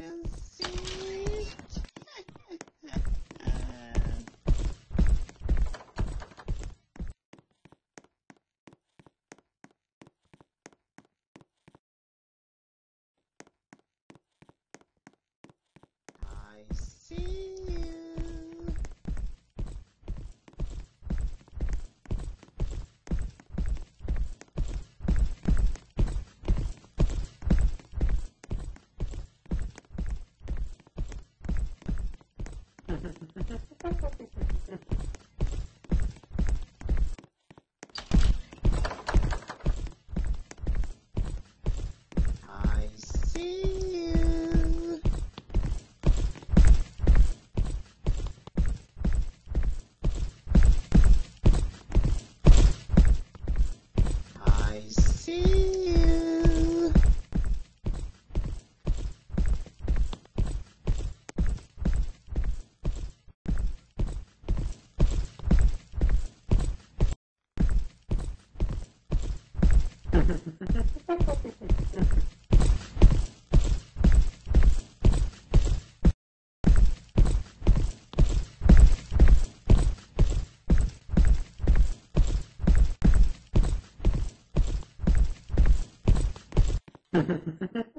hide Ha ha ha ha.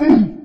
Mm-hmm.